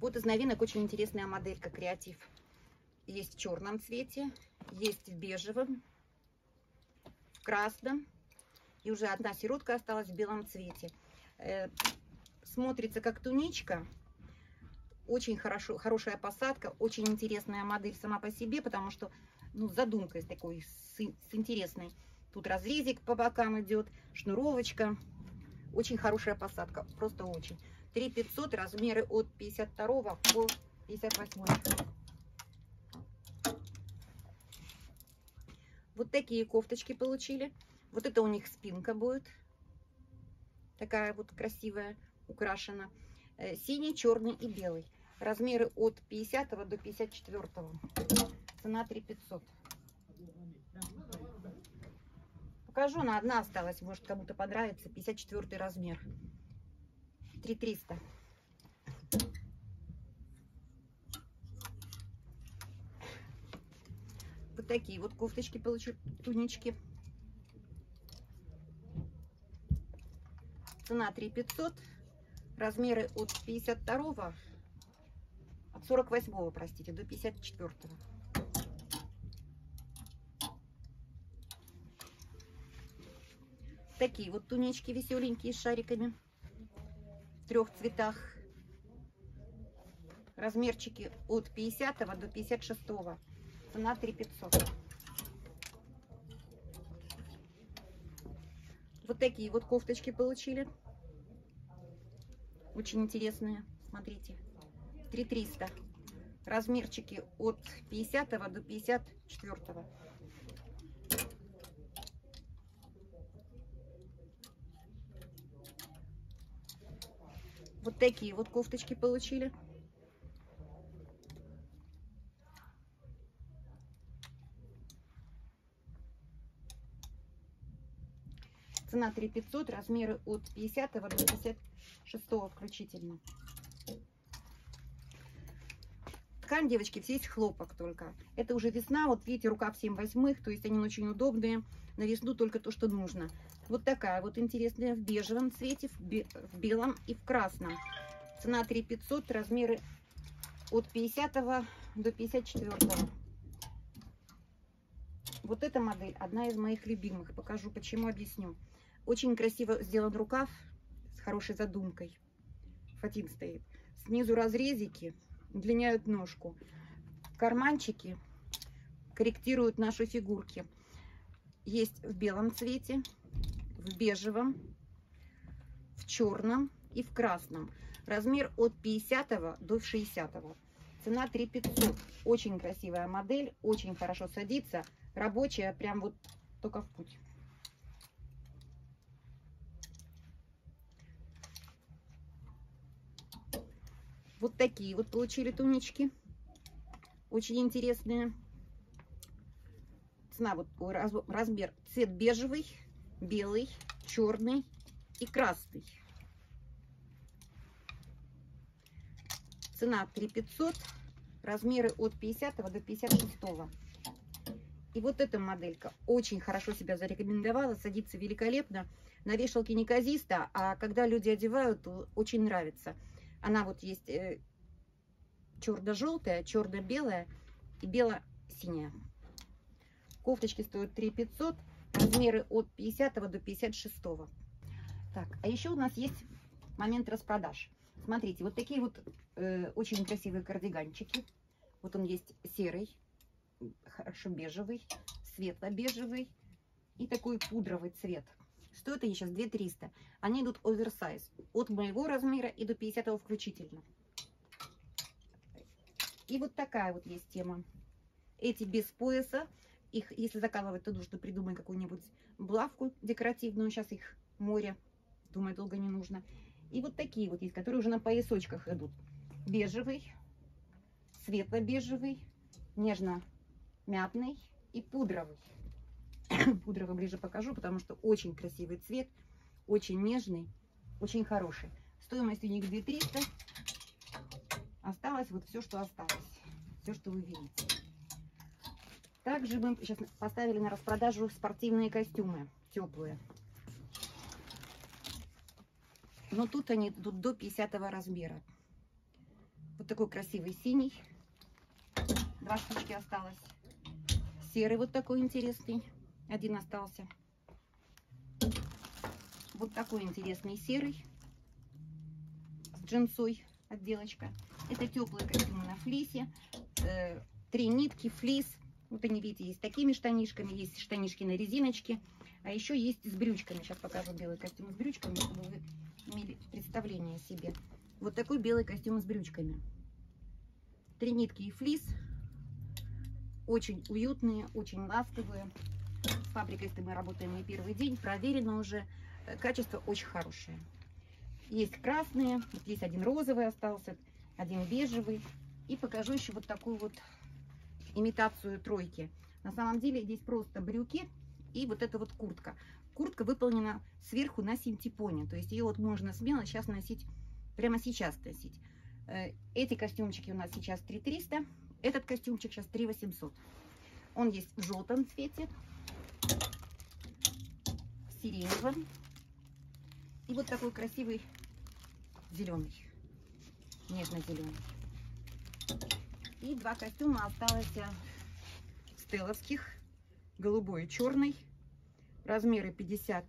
Вот из новинок очень интересная моделька креатив. Есть в черном цвете, есть в бежевом, в красном. И уже одна сиротка осталась в белом цвете. Э, смотрится как туничка. Очень хорошо, хорошая посадка, очень интересная модель сама по себе, потому что ну, задумкой такой, с, с интересной. Тут разрезик по бокам идет, шнуровочка. Очень хорошая посадка, просто очень. 3500, размеры от 52 по 58. Вот такие кофточки получили. Вот это у них спинка будет. Такая вот красивая, украшена. Э, синий, черный и белый. Размеры от 50 до 54. Цена 3500. Покажу, она одна осталась. Может кому-то понравится. 54 размер. 3300. Вот такие вот кофточки получу, тунички. Цена 3500. Размеры от 52 от 48 простите, до 54 -го. Такие вот тунички веселенькие с шариками в трех цветах. Размерчики от 50 до 56. Цена 3500. Вот такие вот кофточки получили. Очень интересные. Смотрите. 3300. Размерчики от 50 до 54. Вот такие вот кофточки получили. Цена 3500, размеры от 50 до 56 включительно. Ткань, девочки, все есть хлопок только. Это уже весна, вот видите, рукав 7 восьмых, то есть они очень удобные. На весну только то, что нужно. Вот такая вот интересная в бежевом цвете, в, белом и в красном. Цена 3500, размеры от 50 до 54. Вот эта модель одна из моих любимых. Покажу, почему, объясню. Очень красиво сделан рукав с хорошей задумкой. Фатин стоит. Снизу разрезики, удлиняют ножку. Карманчики корректируют наши фигурки. Есть в белом цвете, в бежевом, в черном и в красном. Размер от 50 до 60. Цена 3500. Очень красивая модель, очень хорошо садится. Рабочая, прям вот только в путь. Вот такие вот получили тунички. Очень интересные. Цена вот размер цвет бежевый белый, черный и красный. Цена 3500, размеры от 50 до 56. И вот эта моделька очень хорошо себя зарекомендовала, садится великолепно. На вешалке неказиста, а когда люди одевают, очень нравится. Она вот есть э, черно-желтая, черно-белая и бело-синяя. Кофточки стоят 3500, размеры от 50 до 56. Так, а еще у нас есть момент распродаж. Смотрите, вот такие вот э, очень красивые кардиганчики. Вот он есть серый, хорошо бежевый, светло-бежевый и такой пудровый цвет. Стоят они сейчас 2 300. Они идут оверсайз. От моего размера и до 50 включительно. И вот такая вот есть тема. Эти без пояса их, если заказывать, то нужно придумать какую-нибудь блавку декоративную. Сейчас их море. Думаю, долго не нужно. И вот такие вот есть, которые уже на поясочках идут. Бежевый, светло-бежевый, нежно-мятный и пудровый. Пудровый ближе покажу, потому что очень красивый цвет, очень нежный, очень хороший. Стоимость у них 2300. Осталось вот все, что осталось. Все, что вы видите. Также мы сейчас поставили на распродажу спортивные костюмы теплые. Но тут они идут до 50 размера. Вот такой красивый синий. Два штучки осталось. Серый вот такой интересный. Один остался. Вот такой интересный серый. С джинсой отделочка. Это теплые костюмы на флисе. Э, три нитки, флис. Вот они, видите, есть такими штанишками, есть штанишки на резиночке. А еще есть с брючками. Сейчас покажу белый костюм с брючками, чтобы вы имели представление о себе. Вот такой белый костюм с брючками. Три нитки и флис. Очень уютные, очень ласковые. С фабрикой мы работаем не первый день. Проверено уже. Э, качество очень хорошее. Есть красные. Вот есть один розовый остался. Один бежевый. И покажу еще вот такую вот имитацию тройки. На самом деле здесь просто брюки и вот эта вот куртка. Куртка выполнена сверху на синтепоне. То есть ее вот можно смело сейчас носить, прямо сейчас носить. Э, эти костюмчики у нас сейчас 3300. Этот костюмчик сейчас 3800. Он есть в желтом цвете, в сиреневом и вот такой красивый зеленый, нежно-зеленый. И два костюма осталось стелловских, голубой и черный. Размеры 50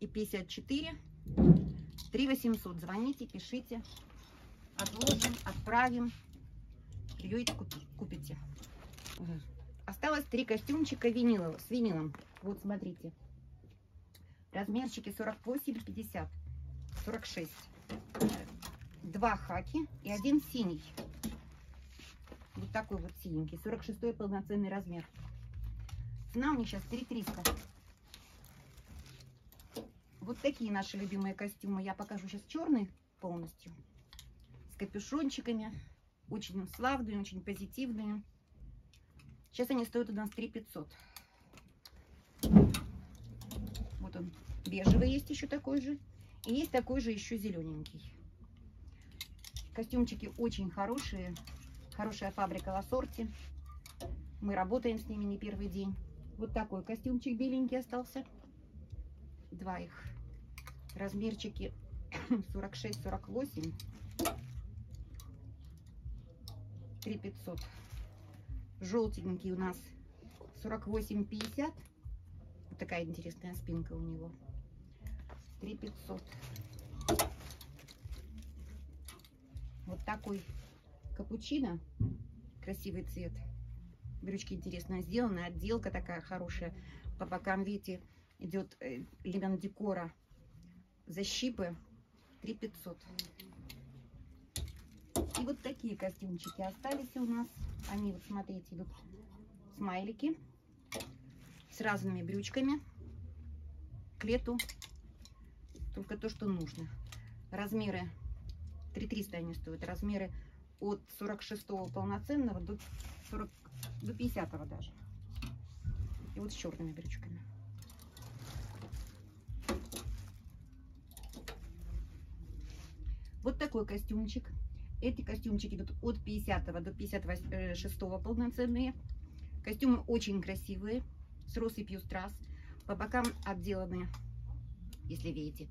и 54. 3 800. Звоните, пишите. Отложим, отправим. Приедете, купите. Осталось три костюмчика винилового, с винилом. Вот смотрите. Размерчики 48, 50, 46. Два хаки и один синий. Вот такой вот синенький. 46 полноценный размер. Цена у них сейчас 3300. Вот такие наши любимые костюмы. Я покажу сейчас черный полностью. С капюшончиками. Очень славные, очень позитивные. Сейчас они стоят у нас 3500. Вот он. Бежевый есть еще такой же. И есть такой же еще зелененький. Костюмчики очень хорошие. Хорошая фабрика Лассорти. Мы работаем с ними не первый день. Вот такой костюмчик беленький остался. Два их. Размерчики 46-48. 3500. Желтенький у нас 48-50. Вот такая интересная спинка у него. 3500. Вот такой капучино. Красивый цвет. Брючки интересно сделаны. Отделка такая хорошая. По бокам, видите, идет э, элемент декора. Защипы 3500. И вот такие костюмчики остались у нас. Они, вот смотрите, идут смайлики с разными брючками к лету. Только то, что нужно. Размеры 3300 они стоят. Размеры от 46 полноценного до, 40, до 50 даже. И вот с черными брючками. Вот такой костюмчик. Эти костюмчики идут от 50 до 56 полноценные. Костюмы очень красивые, с россыпью страз. По бокам отделаны, если видите,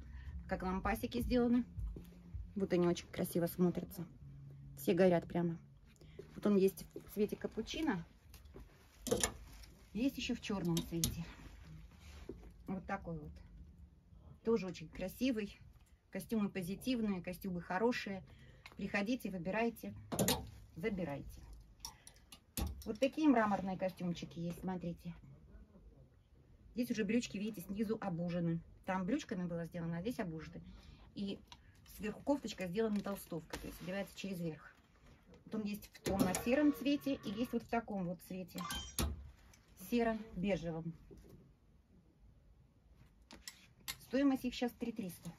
как лампасики сделаны. Вот они очень красиво смотрятся. Все горят прямо. Вот он есть в цвете капучино. Есть еще в черном цвете. Вот такой вот. Тоже очень красивый. Костюмы позитивные, костюмы хорошие. Приходите, выбирайте, забирайте. Вот такие мраморные костюмчики есть, смотрите. Здесь уже брючки, видите, снизу обужены. Там брючками было сделано, а здесь обужены. И сверху кофточка сделана толстовкой, то есть одевается через верх. Вот он есть в темно-сером цвете и есть вот в таком вот цвете. Серо-бежевом. Стоимость их сейчас 3300.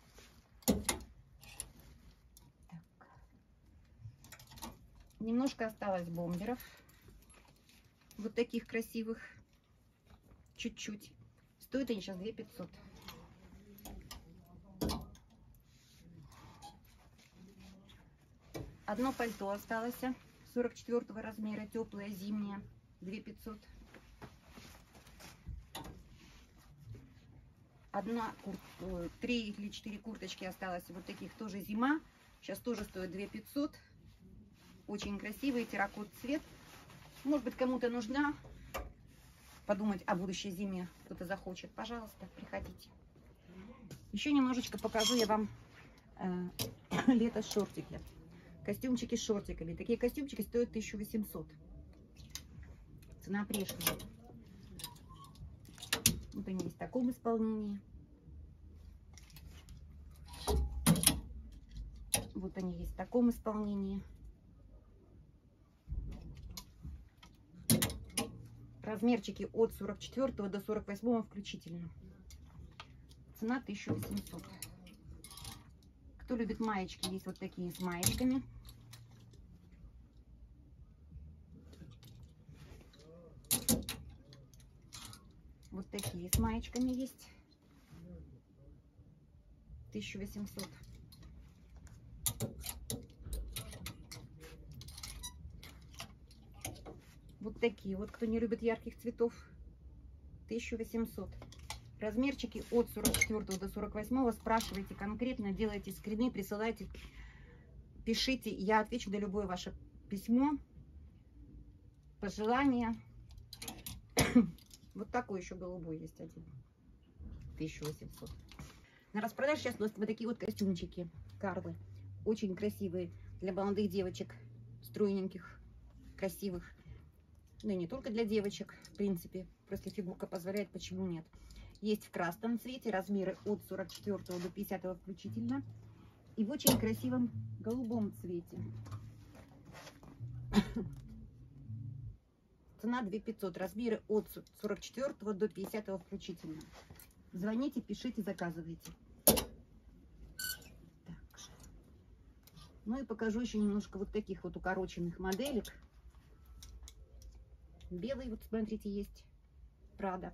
Немножко осталось бомберов. Вот таких красивых. Чуть-чуть. Стоят они сейчас 2 500. Одно пальто осталось. 44 размера. Теплое, зимнее. 2 500. Одна, кур... три или четыре курточки осталось. Вот таких тоже зима. Сейчас тоже стоит 2 500. Очень красивый терракот цвет. Может быть, кому-то нужна подумать о будущей зиме. Кто-то захочет. Пожалуйста, приходите. Еще немножечко покажу я вам э, лето шортики. Костюмчики с шортиками. Такие костюмчики стоят 1800. Цена прежняя. Вот они есть в таком исполнении. Вот они есть в таком исполнении. Размерчики от 44 до 48 включительно. Цена 1800. Кто любит маечки, есть вот такие с маечками. Вот такие с маечками есть. 1800. Вот такие вот, кто не любит ярких цветов, 1800. Размерчики от 44 до 48 спрашивайте конкретно, делайте скрины, присылайте, пишите. Я отвечу на любое ваше письмо, пожелание. Вот такой еще голубой есть один. 1800. На распродаже сейчас нас вот такие вот костюмчики. Карлы. Очень красивые для молодых девочек, стройненьких, красивых. Ну и не только для девочек, в принципе. Просто фигурка позволяет, почему нет. Есть в красном цвете, размеры от 44 до 50 включительно. И в очень красивом голубом цвете. Цена 2500, размеры от 44 до 50 включительно. Звоните, пишите, заказывайте. Ну и покажу еще немножко вот таких вот укороченных моделек. Белый, вот смотрите, есть. Прада.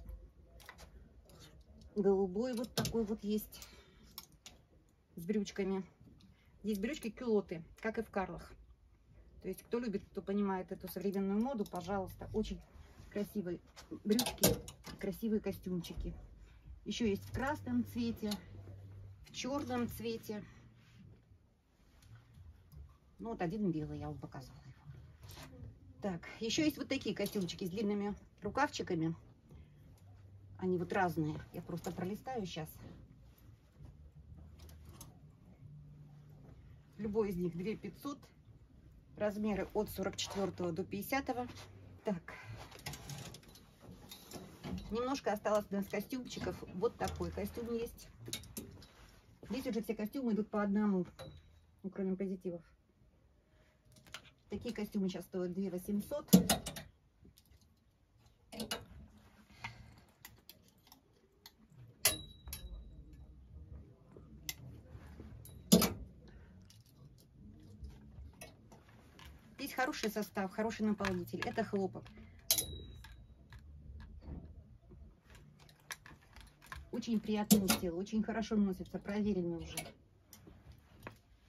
Голубой вот такой вот есть. С брючками. Здесь брючки кюлоты, как и в Карлах. То есть, кто любит, кто понимает эту современную моду, пожалуйста, очень красивые брючки, красивые костюмчики. Еще есть в красном цвете, в черном цвете. Ну, вот один белый я вам показала. Так, еще есть вот такие костюмчики с длинными рукавчиками. Они вот разные. Я просто пролистаю сейчас. Любой из них 2500. Размеры от 44 до 50. Так. Немножко осталось у нас костюмчиков. Вот такой костюм есть. Здесь уже все костюмы идут по одному. Ну, кроме позитивов. Такие костюмы сейчас стоят 2 800. Здесь хороший состав, хороший наполнитель. Это хлопок. Очень приятный тело, очень хорошо носится, проверенный уже.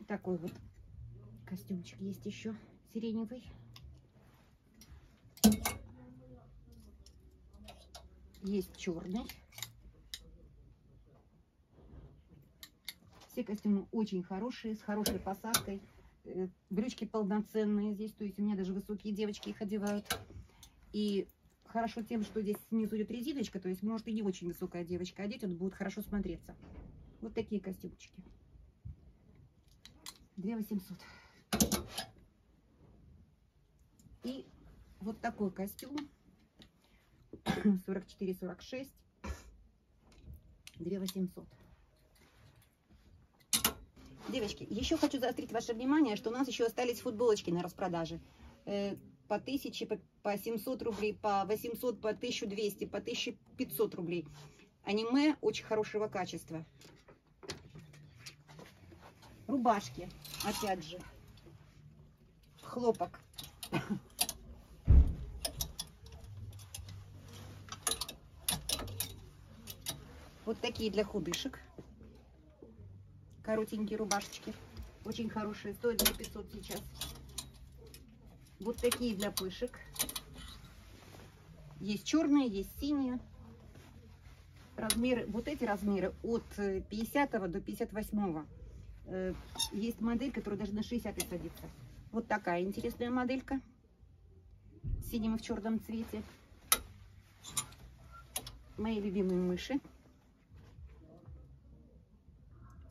Такой вот костюмчик есть еще сиреневый. Есть черный. Все костюмы очень хорошие, с хорошей посадкой. Э, брючки полноценные здесь, то есть у меня даже высокие девочки их одевают. И хорошо тем, что здесь снизу идет резиночка, то есть может и не очень высокая девочка одеть, он будет хорошо смотреться. Вот такие костюмчики. 2 800. И вот такой костюм. 44-46. 2 800. Девочки, еще хочу заострить ваше внимание, что у нас еще остались футболочки на распродаже. Э, по 1000, по, по 700 рублей, по 800, по 1200, по 1500 рублей. Аниме очень хорошего качества. Рубашки, опять же. Хлопок. Вот такие для худышек. Коротенькие рубашечки. Очень хорошие. Стоят 2500 сейчас. Вот такие для пышек. Есть черные, есть синие. Размеры, вот эти размеры от 50 до 58. Э, есть модель, которая даже на 60 садится. Вот такая интересная моделька. В синем и в черном цвете. Мои любимые мыши.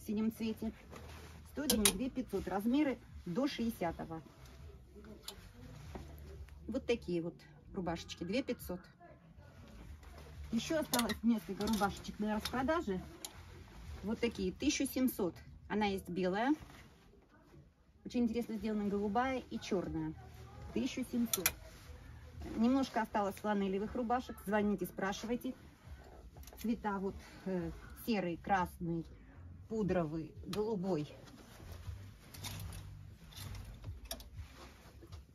В синем цвете. Стоит они 2 500. Размеры до 60 -го. Вот такие вот рубашечки. 2 500. Еще осталось несколько рубашечек на распродаже. Вот такие. 1700. Она есть белая. Очень интересно сделана голубая и черная. 1700. Немножко осталось фланелевых рубашек. Звоните, спрашивайте. Цвета вот э, серый, красный, пудровый, голубой.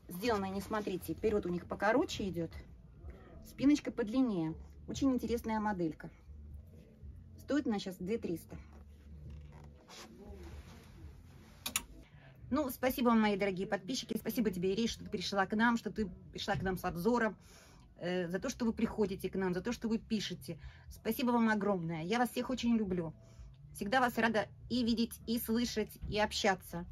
Сделано, не смотрите, вперед у них покороче идет. Спиночка подлиннее. Очень интересная моделька. Стоит она сейчас 2300. Ну, спасибо мои дорогие подписчики. Спасибо тебе, Ириш, что ты пришла к нам, что ты пришла к нам с обзором. Э, за то, что вы приходите к нам, за то, что вы пишете. Спасибо вам огромное. Я вас всех очень люблю. Всегда вас рада и видеть, и слышать, и общаться.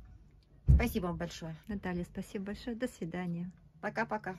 Спасибо вам большое. Наталья, спасибо большое. До свидания. Пока-пока.